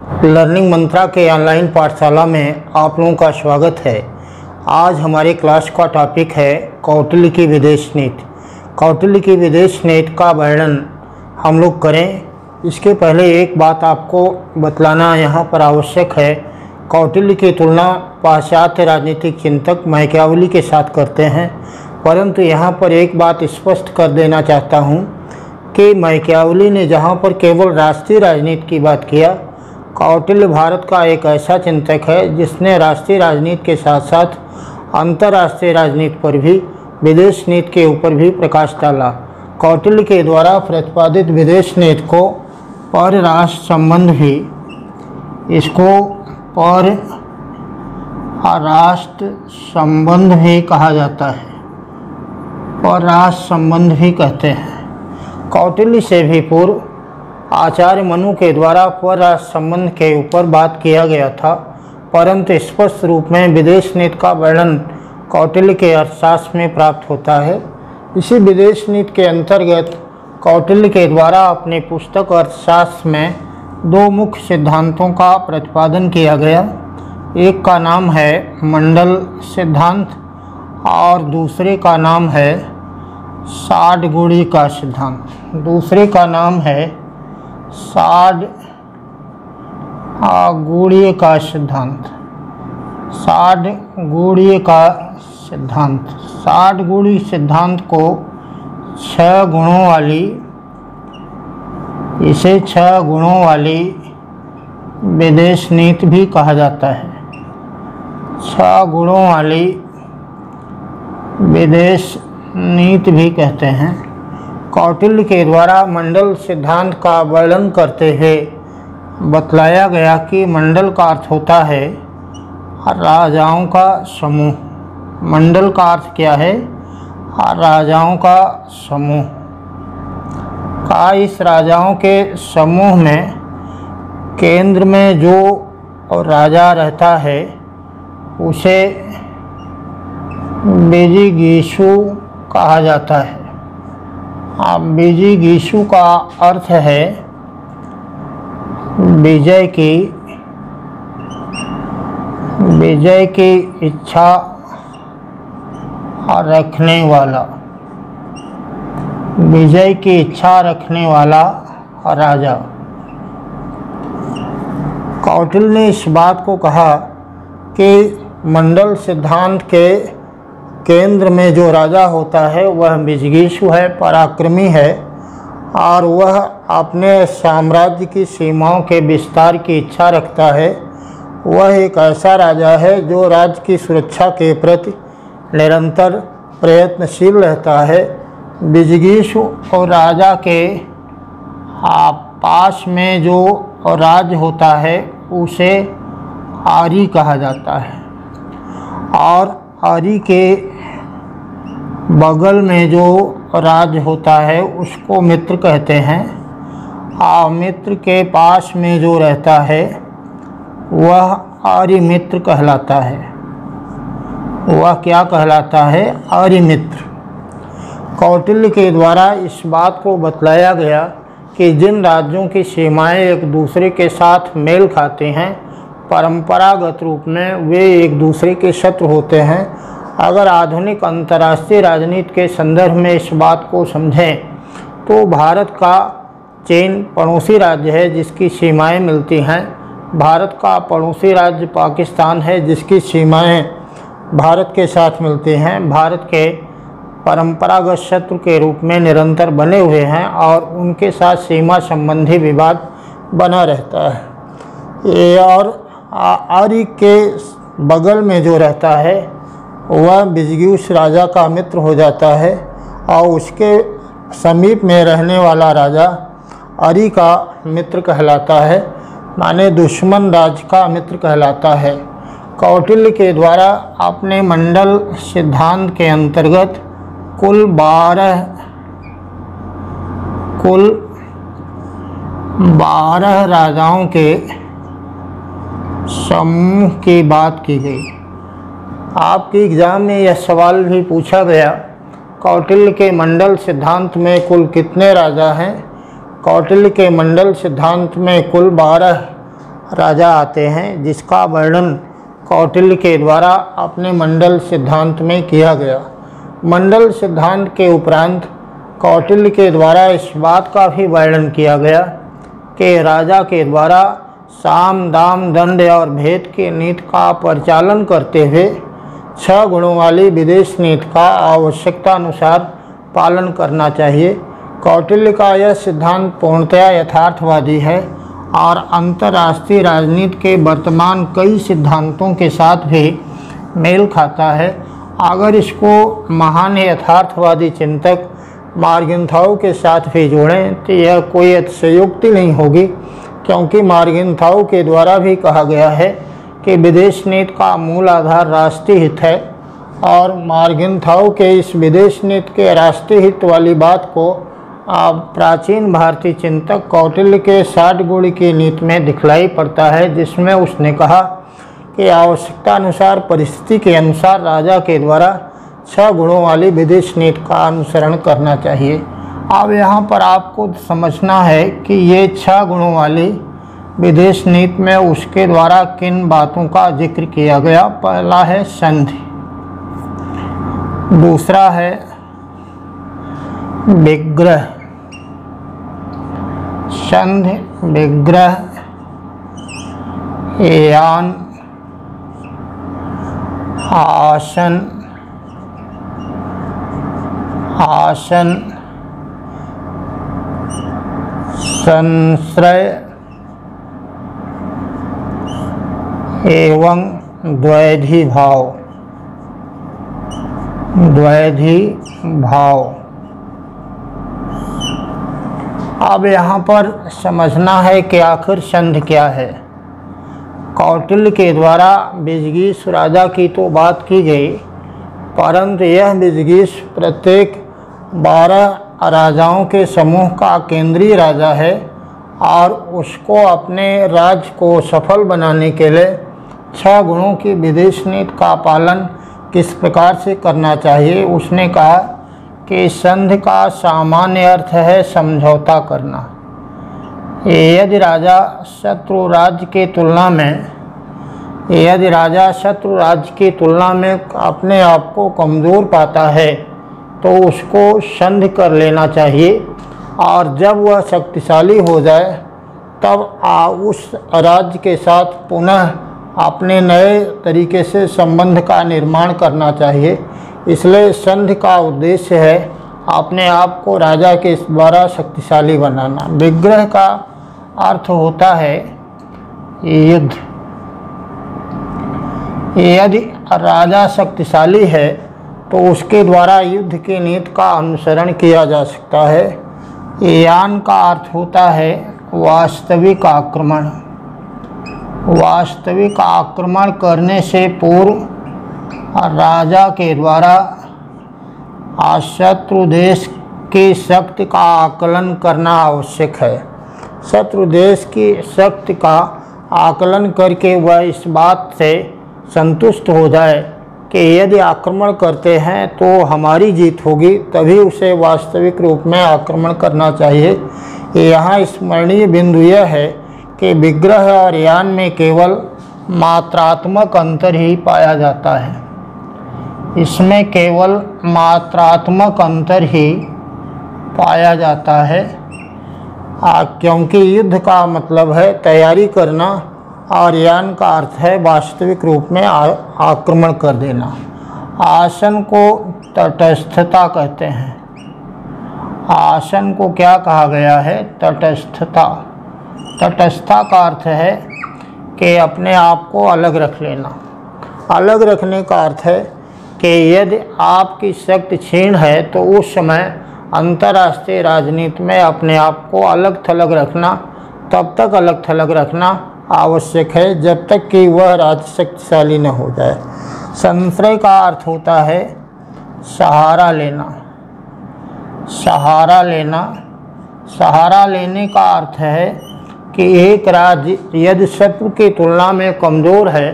Learning मंत्रा के online पाठशाला में आप लोगों का स्वागत है। आज हमारे क्लास का टॉपिक है कौटिल्य की विदेश नीति। कौटिल्य की विदेश नीति का वर्णन हम लोग करें। इसके पहले एक बात आपको बतलाना यहाँ पर आवश्यक है। कौटिल्य की तुलना पाश्चात्य राजनीतिक चिंतक मैक्यावली के साथ करते हैं। परंतु यहाँ पर एक बात स्पष्ट कर देना चाहता हूँ कि मैक्यावली ने जहाँ पर केवल राष्ट्रीय राजनीति की बात किया कौटिल्य भारत का एक ऐसा चिंतक है, जिसने राष्ट्रीय राजनीति के साथ साथ अंतर्राष्ट्रीय राजनीति पर भी, विदेश नीति के ऊपर भी प्रकाश डाला। कौटिल्य के द्वारा प्रतिपादित विदेश नीति को परराष्ट्र संबंध भी, इसको पर राष्ट्र संबंध भी कहा जाता है। परराष्ट्र संबंध भी कहते हैं। कौटिल्य से भी पूर्व आचार्य मनु के द्वारा परराष्ट्र संबंध के ऊपर बात किया गया था, परंतु स्पष्ट रूप में विदेश नीति का वर्णन कौटिल्य के अर्थशास्त्र में प्राप्त होता है। इसी विदेश नीति के अंतर्गत कौटिल्य के द्वारा अपने पुस्तक अर्थशास्त्र में दो मुख्य सिद्धांतों का प्रतिपादन किया गया। एक का नाम है मंडल सिद्धांत और दूसरे का नाम है साठ गुड़ी का सिद्धांत। दूसरे का नाम है साड गुड़ीय का सिद्धांत। साड गुड़ीय का सिद्धांत। साठ गुड़ी सिद्धांत को छह गुणों वाली, इसे छह गुणों वाली विदेश नीति भी कहा जाता है। छह गुणों वाली विदेश नीति भी कहते हैं। कौटिल्य के द्वारा मंडल सिद्धांत का वर्णन करते हुए बतलाया गया कि मंडल का अर्थ होता है राजाओं का समूह। मंडल का अर्थ क्या है? राजाओं का समूह। का इस राजाओं के समूह में केंद्र में जो राजा रहता है, उसे बेजिगीशु कहा जाता है। बीजी गीशु का अर्थ है विजय की विजय की इच्छा रखने वाला। विजय की इच्छा रखने वाला राजा। कौटिल ने इस बात को कहा कि मंडल सिद्धांत के केंद्र में जो राजा होता है, वह बिजगीशु है, पराक्रमी है और वह अपने साम्राज्य की सीमाओं के विस्तार की इच्छा रखता है। वह एक ऐसा राजा है जो राज्य की सुरक्षा के प्रति निरंतर प्रयत्नशील रहता है। बिजगीशु और राजा के पास में जो राज होता है, उसे आरी कहा जाता है और आरी के बगल में जो राज होता है, उसको मित्र कहते हैं। आ मित्र के पास में जो रहता है, वह आर्य मित्र कहलाता है। वह क्या कहलाता है? आर्य मित्र कौटिल्य के द्वारा इस बात को बतलाया गया कि जिन राज्यों की सीमाएँ एक दूसरे के साथ मेल खाते हैं, परंपरागत रूप में वे एक दूसरे के शत्रु होते हैं अगर आधुनिक अंतर्राष्ट्रीय राजनीति के संदर्भ में इस बात को समझें तो भारत का चीन पड़ोसी राज्य है जिसकी सीमाएँ मिलती हैं। भारत का पड़ोसी राज्य पाकिस्तान है जिसकी सीमाएँ भारत के साथ मिलती हैं। भारत के परंपरागत शत्रु के रूप में निरंतर बने हुए हैं और उनके साथ सीमा संबंधी विवाद बना रहता है। और आर्य के बगल में जो रहता है वह बिजगीश राजा का मित्र हो जाता है और उसके समीप में रहने वाला राजा अरी का मित्र कहलाता है, माने दुश्मन राज का मित्र कहलाता है। कौटिल्य के द्वारा अपने मंडल सिद्धांत के अंतर्गत कुल बारह कुल बारह राजाओं के समूह की बात की गई। आपके एग्ज़ाम में यह सवाल भी पूछा गया, कौटिल्य के मंडल सिद्धांत में कुल कितने राजा हैं? कौटिल्य के मंडल सिद्धांत में कुल बारह राजा आते हैं, जिसका वर्णन कौटिल्य के द्वारा अपने मंडल सिद्धांत में किया गया। मंडल सिद्धांत के उपरांत कौटिल्य के द्वारा इस बात का भी वर्णन किया गया कि राजा के द्वारा साम, दाम, दंड और भेद के नीति का परिचालन करते हुए छह गुणों वाली विदेश नीति का आवश्यकता अनुसार पालन करना चाहिए। कौटिल्य का यह सिद्धांत पूर्णतया यथार्थवादी है और अंतर्राष्ट्रीय राजनीति के वर्तमान कई सिद्धांतों के साथ भी मेल खाता है। अगर इसको महान यथार्थवादी चिंतक मार्गिनथाओ के साथ भी जोड़ें तो यह कोई अतिशयोक्ति नहीं होगी, क्योंकि मार्गिनथाओ के द्वारा भी कहा गया है कि विदेश नीति का मूल आधार राष्ट्रीय हित है और मार्गिनथाओ के इस विदेश नीति के राष्ट्रीय हित वाली बात को आप प्राचीन भारतीय चिंतक कौटिल्य के साठ गुण की नीति में दिखलाई पड़ता है, जिसमें उसने कहा कि आवश्यकता अनुसार परिस्थिति के अनुसार राजा के द्वारा छह गुणों वाली विदेश नीति का अनुसरण करना चाहिए। अब यहाँ पर आपको समझना है कि ये छह गुणों वाली विदेश नीति में उसके द्वारा किन बातों का ज़िक्र किया गया? पहला है संधि। दूसरा है विग्रह। संधि, विग्रह, यान, आसन आसन, संश्रय एवं द्वैधी भाव। द्वैधी भाव। अब यहाँ पर समझना है कि आखिर संध क्या है। कौटिल्य के द्वारा बिजगीस राजा की तो बात की गई, परंतु यह बिजगीस प्रत्येक बारह राजाओं के समूह का केंद्रीय राजा है और उसको अपने राज्य को सफल बनाने के लिए छह गुणों की विदेश नीति का पालन किस प्रकार से करना चाहिए? उसने कहा कि संध का सामान्य अर्थ है समझौता करना। यदि राजा शत्रु राज्य के तुलना में यदि राजा शत्रु राज्य की तुलना में अपने आप को कमज़ोर पाता है तो उसको संध कर लेना चाहिए। और जब वह शक्तिशाली हो जाए, तब आ उस राज्य के साथ पुनः अपने नए तरीके से संबंध का निर्माण करना चाहिए। इसलिए संधि का उद्देश्य है अपने आप को राजा के द्वारा शक्तिशाली बनाना। विग्रह का अर्थ होता है युद्ध। यदि राजा शक्तिशाली है तो उसके द्वारा युद्ध के नीति का अनुसरण किया जा सकता है। यान का अर्थ होता है वास्तविक आक्रमण। वास्तविक आक्रमण करने से पूर्व, राजा के द्वारा शत्रु देश की शक्ति का आकलन करना आवश्यक है। शत्रु देश की शक्ति का आकलन करके वह इस बात से संतुष्ट हो जाए कि यदि आक्रमण करते हैं तो हमारी जीत होगी, तभी उसे वास्तविक रूप में आक्रमण करना चाहिए। यहाँ स्मरणीय बिंदु यह है कि विग्रह और यान में केवल मात्रात्मक अंतर ही पाया जाता है। इसमें केवल मात्रात्मक अंतर ही पाया जाता है। आ, क्योंकि युद्ध का मतलब है तैयारी करना और यान का अर्थ है वास्तविक रूप में आ, आक्रमण कर देना। आसन को तटस्थता कहते हैं। आसन को क्या कहा गया है? तटस्थता। तटस्थता का अर्थ है कि अपने आप को अलग रख लेना। अलग रखने का अर्थ है कि यदि आपकी शक्ति क्षीण है तो उस समय अंतर्राष्ट्रीय राजनीति में अपने आप को अलग थलग रखना, तब तक अलग थलग रखना आवश्यक है, जब तक कि वह राज्य शक्तिशाली न हो जाए। संश्रय का अर्थ होता है सहारा लेना। सहारा लेना। सहारा लेने का अर्थ है कि एक राज्य यदि शत्रु की तुलना में कमज़ोर है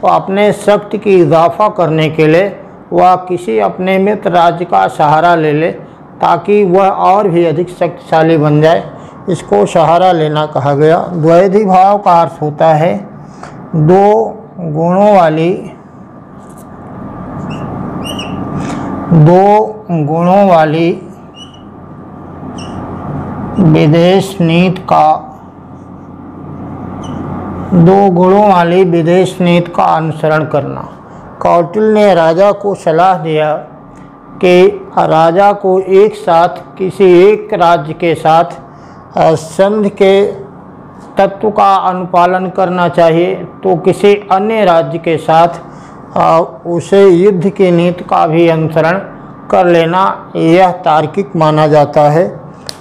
तो अपने शक्ति की इजाफा करने के लिए वह किसी अपने मित्र राज्य का सहारा ले ले, ताकि वह और भी अधिक शक्तिशाली बन जाए। इसको सहारा लेना कहा गया। द्वैधि भाव का अर्थ होता है, दो गुणों वाली, दो गुणों वाली विदेश नीति का दो गुणों वाली विदेश नीति का अनुसरण करना। कौटिल ने राजा को सलाह दिया कि राजा को एक साथ, किसी एक राज्य के साथ संधि के तत्व का अनुपालन करना चाहिए। तो किसी अन्य राज्य के साथ उसे युद्ध की नीति का भी अनुसरण कर लेना, यह तार्किक माना जाता है।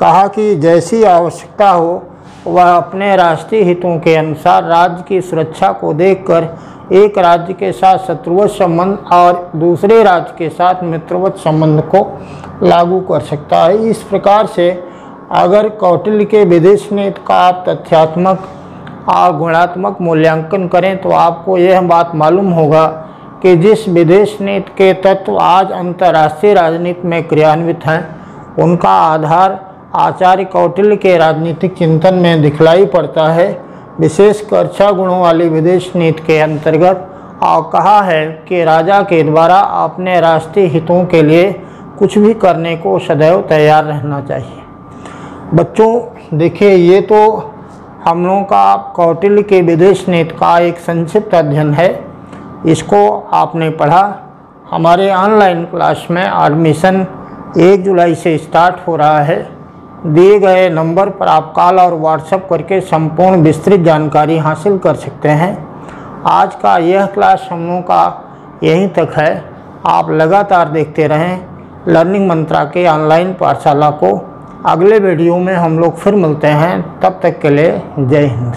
कहा कि जैसी आवश्यकता हो वह अपने राष्ट्रीय हितों के अनुसार राज्य की सुरक्षा को देखकर एक राज्य के साथ शत्रुवत संबंध और दूसरे राज्य के साथ मित्रवत संबंध को लागू कर सकता है। इस प्रकार से अगर कौटिल्य के विदेश नीति का आप तथ्यात्मक और गुणात्मक मूल्यांकन करें तो आपको यह बात मालूम होगा कि जिस विदेश नीति के तत्व आज अंतर्राष्ट्रीय राजनीति में क्रियान्वित हैं, उनका आधार आचार्य कौटिल्य के राजनीतिक चिंतन में दिखलाई पड़ता है। विशेषकर छह गुणों वाली विदेश नीति के अंतर्गत और कहा है कि राजा के द्वारा अपने राष्ट्रीय हितों के लिए कुछ भी करने को सदैव तैयार रहना चाहिए। बच्चों, देखिए, ये तो हम लोगों का कौटिल्य के विदेश नीति का एक संक्षिप्त अध्ययन है। इसको आपने पढ़ा। हमारे ऑनलाइन क्लास में एडमिशन एक जुलाई से स्टार्ट हो रहा है। दिए गए नंबर पर आप कॉल और व्हाट्सएप करके संपूर्ण विस्तृत जानकारी हासिल कर सकते हैं। आज का यह क्लास समूह का यहीं तक है। आप लगातार देखते रहें लर्निंग मंत्रा के ऑनलाइन पाठशाला को। अगले वीडियो में हम लोग फिर मिलते हैं। तब तक के लिए जय हिंद।